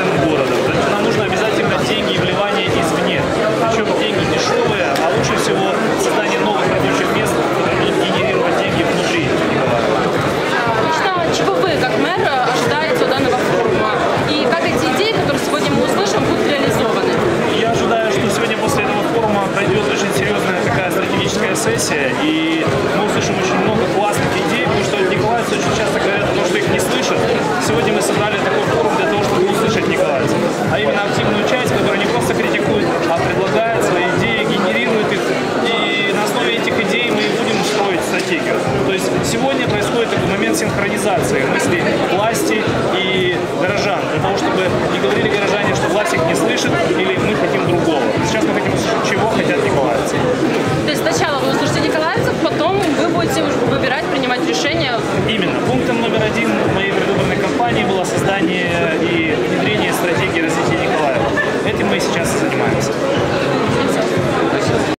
богатым городом. Нам нужно обязательно деньги и вливания извне. Причем деньги дешевые, а лучше всего создание новых рабочих мест, которые будут генерировать деньги внутри Николаева. Что, чего вы, как мэр, ожидаете от данного форума? И как эти идеи, которые сегодня мы услышим, будут реализованы? Я ожидаю, что сегодня после этого форума пройдет очень серьезная такая стратегическая сессия, и мы услышим очень много классных идей, потому что николаевцы очень часто говорят о том, что их не слышат. Сегодня мы собрали происходит такой момент синхронизации мыслей власти и горожан, для того, чтобы не говорили горожане, что власть их не слышит или мы хотим другого. Сейчас мы хотим услышать, чего хотят николаевцы. То есть сначала вы услышите николаевцев, потом вы будете выбирать, принимать решения? Именно. Пунктом номер один моей предвыборной кампании было создание и внедрение стратегии